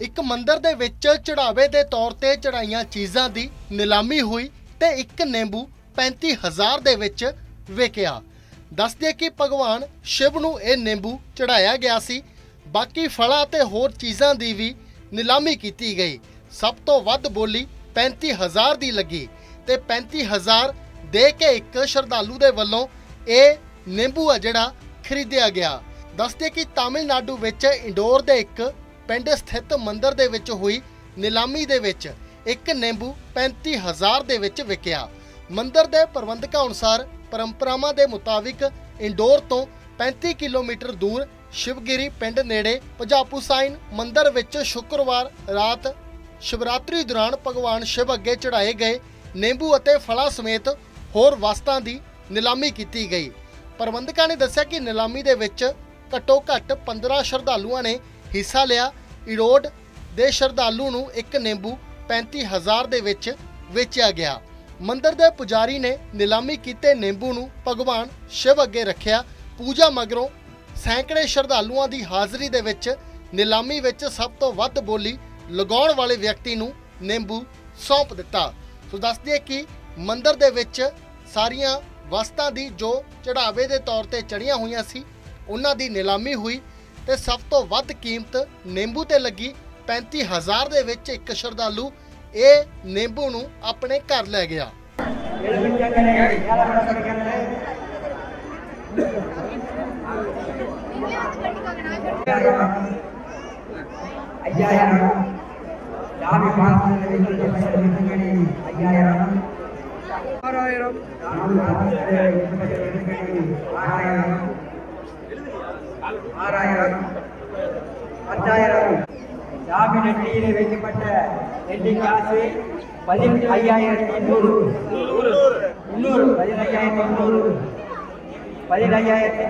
ਇੱਕ ਮੰਦਰ ਦੇ ਵਿੱਚ ਚੜਾਵੇ ਦੇ ਤੌਰ ਤੇ ਚੜਾਈਆਂ ਚੀਜ਼ਾਂ ਦੀ ਨਿਲਾਮੀ ਹੋਈ ਤੇ ਇੱਕ ਨਿੰਬੂ 35000 ਦੇ ਵਿੱਚ ਵਿਕਿਆ। ਦੱਸਦੇ ਕਿ ਭਗਵਾਨ ਸ਼ਿਵ ਨੂੰ ਇਹ ਨਿੰਬੂ ਚੜਾਇਆ ਗਿਆ ਸੀ। ਬਾਕੀ ਫਲਾਂ ਤੇ ਹੋਰ ਚੀਜ਼ਾਂ ਦੀ ਵੀ ਨਿਲਾਮੀ ਕੀਤੀ ਗਈ। ਸਭ ਤੋਂ ਵੱਧ ਬੋਲੀ 35000 ਦੀ ਲੱਗੀ ਤੇ 35000 ਦੇ ਕੇ ਇੱਕ ਸ਼ਰਧਾਲੂ ਦੇ ਵੱਲੋਂ ਇਹ ਨਿੰਬੂ ਆ ਜਿਹੜਾ ਖਰੀਦਿਆ ਗਿਆ। ਦੱਸਦੇ ਕਿ ਤਾਮਿਲਨਾਡੂ ਵਿੱਚ ਇੰਡੋਰ ਦੇ ਇੱਕ ਪਿੰਡ ਸਥਿਤ ਮੰਦਿਰ ਦੇ ਵਿੱਚ ਹੋਈ ਨਿਲਾਮੀ ਦੇ ਵਿੱਚ ਇੱਕ ਨਿੰਬੂ 35000 ਦੇ ਵਿੱਚ ਵਿਕਿਆ। ਮੰਦਿਰ ਦੇ ਪ੍ਰਬੰਧਕਾਂ ਅਨੁਸਾਰ ਪਰੰਪਰਾਵਾਂ ਦੇ ਮੁਤਾਬਿਕ ਇੰਡੋਰ ਤੋਂ 35 ਕਿਲੋਮੀਟਰ ਦੂਰ ਸ਼ਿਵਗਿਰੀ ਪਿੰਡ ਨੇੜੇ ਪੰਜਾਪੂ ਸਾਈਨ ਮੰਦਿਰ ਵਿੱਚ ਸ਼ੁੱਕਰਵਾਰ ਰਾਤ ਸ਼ਿਵਰਾਤਰੀ ਦੌਰਾਨ ਭਗਵਾਨ ਸ਼ਿਵ ਅੱਗੇ ਚੜਾਏ ਗਏ, ਨਿੰਬੂ ਅਤੇ ਫਲਾਂ ਸਮੇਤ ਹੋਰ ਵਸਤਾਂ ਦੀ ਨਿਲਾਮੀ ਕੀਤੀ ਗਈ। ਪ੍ਰਬੰਧਕਾਂ ਨੇ ਦੱਸਿਆ ਕਿ ਨਿਲਾਮੀ ਦੇ ਵਿੱਚ ਘੱਟੋ ਘੱਟ 15 ਸ਼ਰਧਾਲੂਆਂ ਨੇ ਹਿੱਸਾ ਲਿਆ। ਇਰੋਡ ਦੇ ਸ਼ਰਧਾਲੂ ਨੂੰ ਇੱਕ ਨਿੰਬੂ 35000 ਦੇ ਵਿੱਚ ਵੇਚਿਆ ਗਿਆ। ਮੰਦਰ ਦੇ ਪੁਜਾਰੀ ਨੇ ਨਿਲਾਮੀ ਕੀਤੇ ਨਿੰਬੂ ਨੂੰ ਭਗਵਾਨ ਸ਼ਿਵ ਅੱਗੇ ਰੱਖਿਆ। ਪੂਜਾ ਮਗਰੋਂ ਸੈਂਕੜੇ ਸ਼ਰਧਾਲੂਆਂ ਦੀ ਹਾਜ਼ਰੀ ਦੇ ਵਿੱਚ ਨਿਲਾਮੀ ਵਿੱਚ ਸਭ ਤੋਂ ਵੱਧ ਬੋਲੀ ਲਗਾਉਣ ਵਾਲੇ ਵਿਅਕਤੀ ਨੂੰ ਨਿੰਬੂ ਸੌਂਪ ਦਿੱਤਾ। ਸੋ ਦੱਸਦੇ ਦਈਏ ਕਿ ਮੰਦਰ ਦੇ ਵਿੱਚ ਸਾਰੀਆਂ ਵਸਤਾਂ ਦੀ ਜੋ ਚੜਾਵੇ ਦੇ ਤੌਰ ਤੇ ਚੜੀਆਂ ਹੋਈਆਂ ਸੀ, ਉਹਨਾਂ ਦੀ ਨਿਲਾਮੀ ਹੋਈ ਤੇ ਸਭ ਤੋਂ ਵੱਧ ਕੀਮਤ ਨਿੰਬੂ ਤੇ ਲੱਗੀ। 35000 ਦੇ ਵਿੱਚ ਇੱਕ ਸ਼ਰਧਾਲੂ ਇਹ ਨਿੰਬੂ ਨੂੰ ਆਪਣੇ ਘਰ ਲੈ ਗਿਆ। ਇਹ ஐயாயிரம் சாமி பாசங்களை ஐயாயிரம் ஆறாயிரம் ஆறாயிரம் ஆறாயிரம் பத்தாயிரம் சாமி நெட்டியிலே வைக்கப்பட்ட நெட்டி காசு பதில் ஐயாயிரத்தி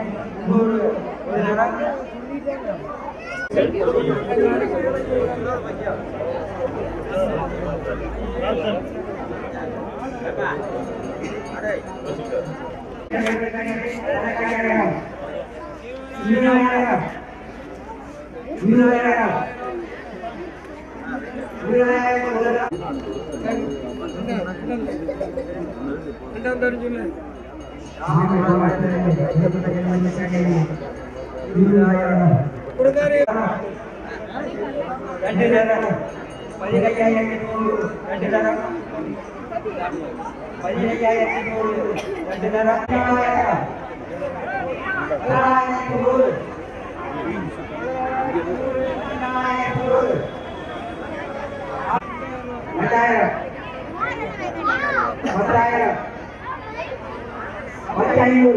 Tentang dari Juni. ಹುಡುಗರು ಗಂಟೆದಾರ ಪದಿನೈದು ಗಂಟೆದಾರ ಪದಿನೈದು ಗಂಟೆದಾರ ಒಂದಾಯಿரம் ಒಂದಾಯಿರು